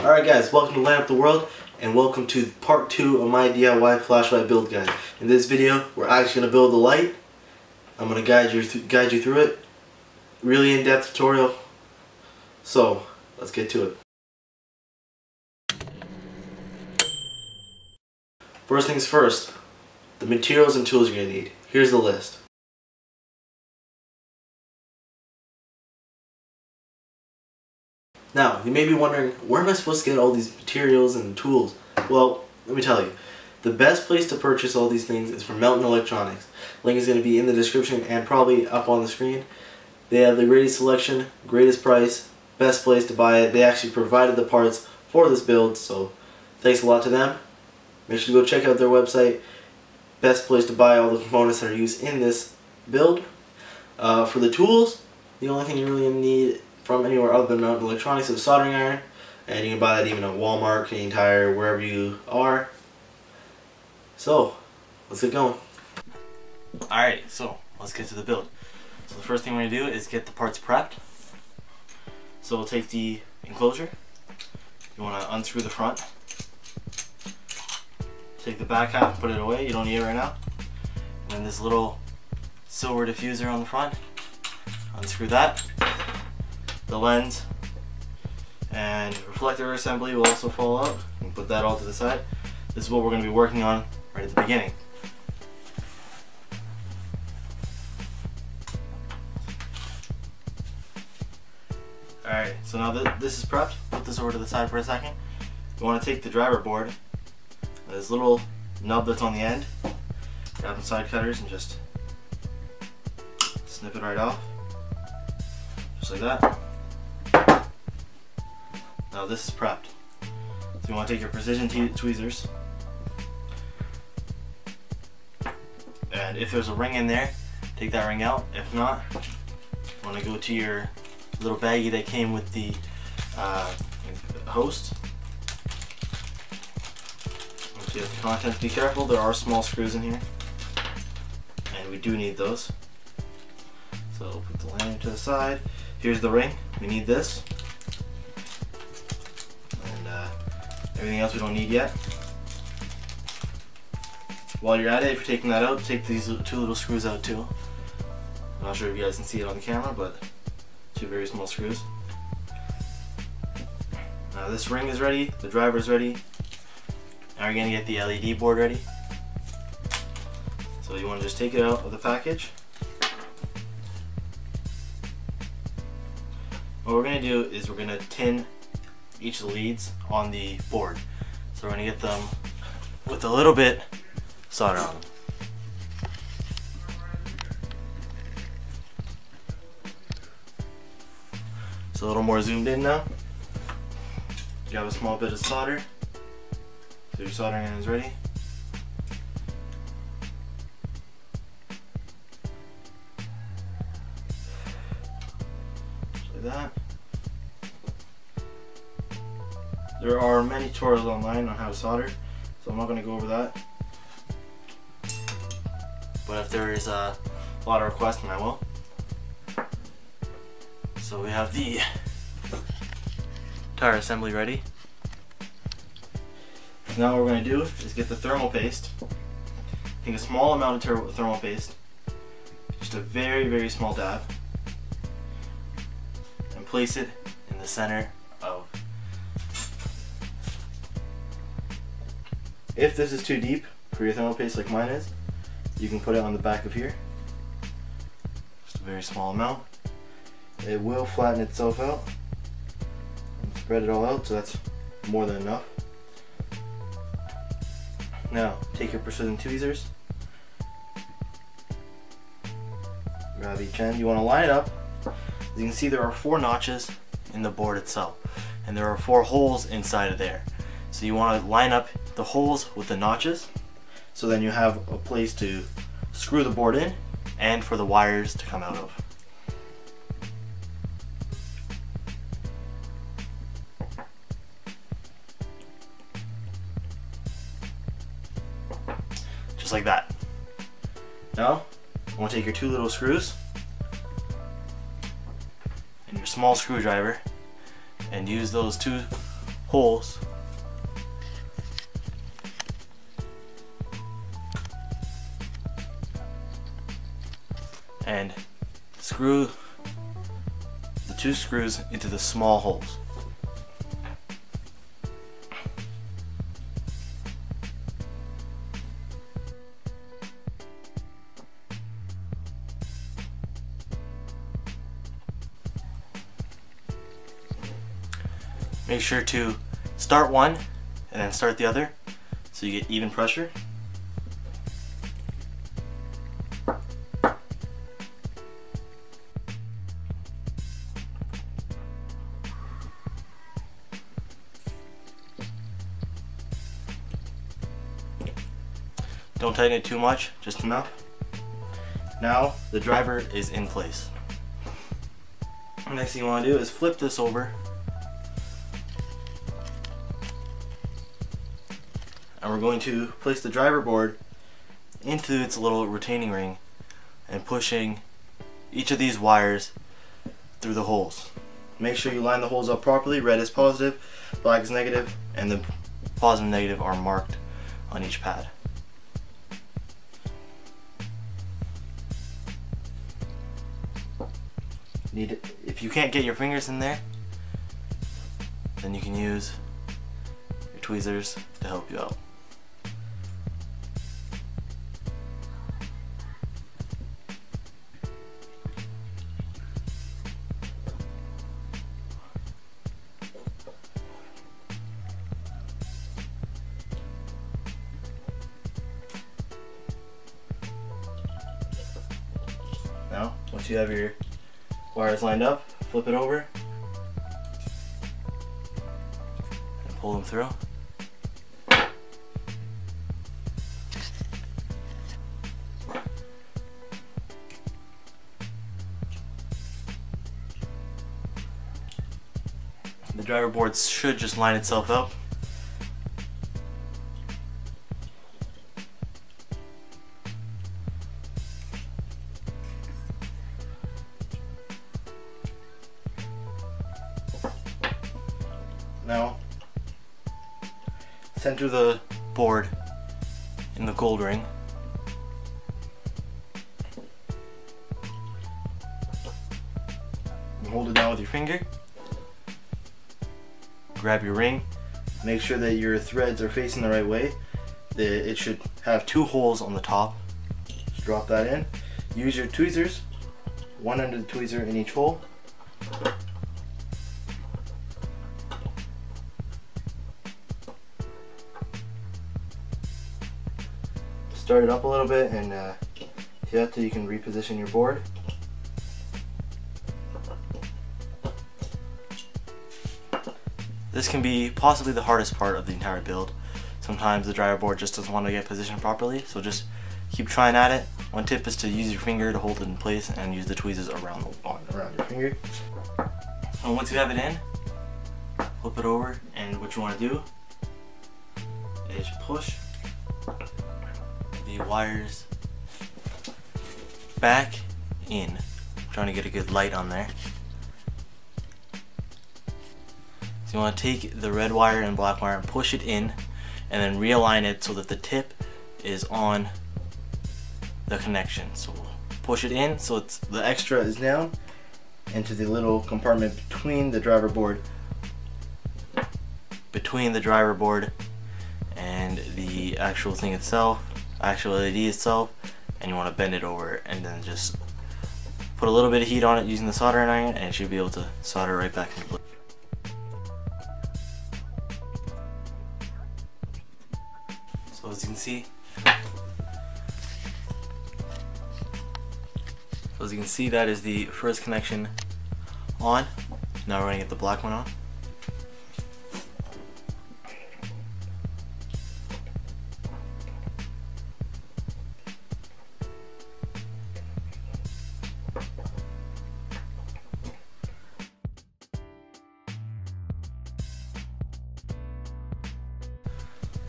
Alright guys, welcome to Light Up the World and welcome to part 2 of my DIY flashlight build guide. In this video, we're actually going to build the light. I'm going to guide you, guide you through it. Really in-depth tutorial. So, let's get to it. First things first, the materials and tools you're going to need. Here's the list. Now, you may be wondering, where am I supposed to get all these materials and tools? Well, let me tell you. The best place to purchase all these things is from Mountain Electronics. Link is going to be in the description and probably up on the screen. They have the greatest selection, greatest price, best place to buy it. They actually provided the parts for this build, so thanks a lot to them. Make sure to go check out their website. Best place to buy all the components that are used in this build. Uh, for the tools, the only thing you really need from anywhere other than Electronics a soldering iron. And you can buy that even at Walmart, Canadian Tire, wherever you are. So, let's get going. Alright, so let's get to the build. So the first thing we're going to do is get the parts prepped. So we'll take the enclosure. You want to unscrew the front. Take the back half, put it away. You don't need it right now. And then this little silver diffuser on the front. Unscrew that the lens and reflector assembly will also fall out. And put that all to the side. This is what we're going to be working on right at the beginning. Alright, so now that this is prepped, put this over to the side for a second. You want to take the driver board, this little nub that's on the end, grab some side cutters and just snip it right off, just like that. Now this is prepped. So you want to take your precision tweezers. And if there's a ring in there, take that ring out. If not, you want to go to your little baggie that came with the uh, host. Once you have the contents, be careful, there are small screws in here. And we do need those. So put the lanyard to the side. Here's the ring, we need this. Everything else we don't need yet. While you're at it, if you're taking that out, take these two little screws out too. I'm not sure if you guys can see it on the camera, but two very small screws. Now this ring is ready, the driver is ready. Now we're gonna get the LED board ready. So you wanna just take it out of the package. What we're gonna do is we're gonna tin each of the leads on the board. So we're to get them with a little bit solder on them. It's a little more zoomed in now. You have a small bit of solder. So your soldering iron is ready. Like that. There are many tutorials online on how to solder, so I'm not going to go over that. But if there is a lot of requests, then I will. So we have the tire assembly ready. Now what we're going to do is get the thermal paste. Take a small amount of thermal paste, just a very, very small dab, and place it in the center If this is too deep for your thermal paste like mine is, you can put it on the back of here. Just a very small amount. It will flatten itself out and spread it all out, so that's more than enough. Now, take your precision tweezers, grab each end. You want to line it up. As you can see, there are four notches in the board itself, and there are four holes inside of there. So you want to line up the holes with the notches so then you have a place to screw the board in and for the wires to come out of. Just like that. Now, you want to take your two little screws and your small screwdriver and use those two holes and screw the two screws into the small holes. Make sure to start one and then start the other so you get even pressure. Don't tighten it too much, just enough. Now the driver is in place. Next thing you want to do is flip this over and we're going to place the driver board into its little retaining ring and pushing each of these wires through the holes. Make sure you line the holes up properly. Red is positive, black is negative, and the positive and negative are marked on each pad. Need it, if you can't get your fingers in there, then you can use your tweezers to help you out. Now, once you have your wires lined up, flip it over and pull them through. The driver board should just line itself up. Center the board in the gold ring. Hold it down with your finger. Grab your ring. Make sure that your threads are facing the right way. It should have two holes on the top. Just drop that in. Use your tweezers. One end of the tweezer in each hole. Start it up a little bit and uh, yeah, till you can reposition your board. This can be possibly the hardest part of the entire build. Sometimes the driver board just doesn't want to get positioned properly, so just keep trying at it. One tip is to use your finger to hold it in place and use the tweezers around the, around your finger. And once you have it in, flip it over and what you want to do is push the wires back in. I'm trying to get a good light on there. So you want to take the red wire and black wire and push it in and then realign it so that the tip is on the connection. So push it in so it's the extra is down into the little compartment between the driver board between the driver board and the actual thing itself actual LED itself and you want to bend it over and then just put a little bit of heat on it using the soldering iron and it should be able to solder right back in place. So as you can see, so as you can see that is the first connection on. Now we're going to get the black one on.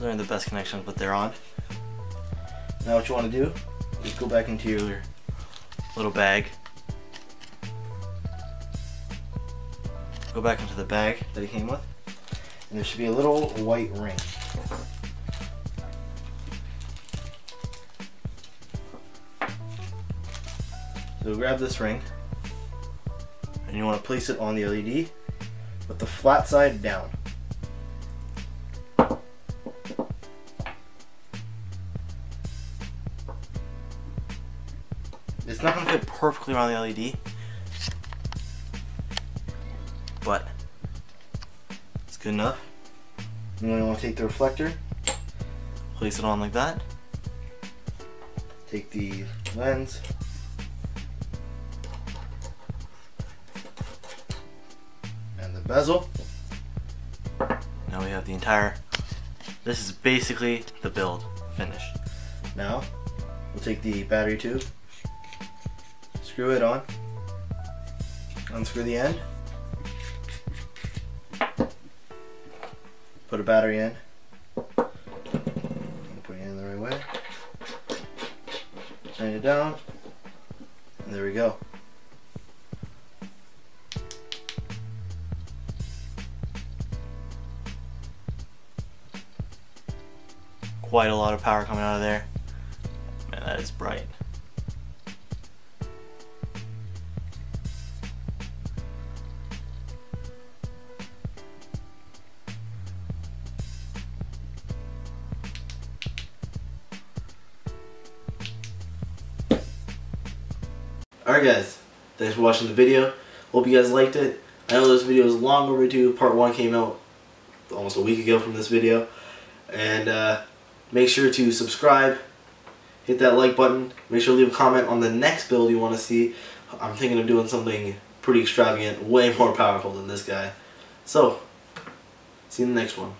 They're in the best connections, but they're on. Now what you want to do is go back into your little bag. Go back into the bag that it came with. And there should be a little white ring. So grab this ring and you want to place it on the LED with the flat side down. It's not going to fit perfectly around the LED, but it's good enough. Then you want to take the reflector, place it on like that, take the lens, and the bezel. Now we have the entire, this is basically the build finished. Now, we'll take the battery tube, screw it on, unscrew the end, put a battery in, put it in the right way, shine it down, and there we go. Quite a lot of power coming out of there. Man, that is bright. Alright guys, thanks for watching the video. Hope you guys liked it. I know this video is long overdue. Part 1 came out almost a week ago from this video. And uh, make sure to subscribe, hit that like button, make sure to leave a comment on the next build you want to see. I'm thinking of doing something pretty extravagant, way more powerful than this guy. So, see you in the next one.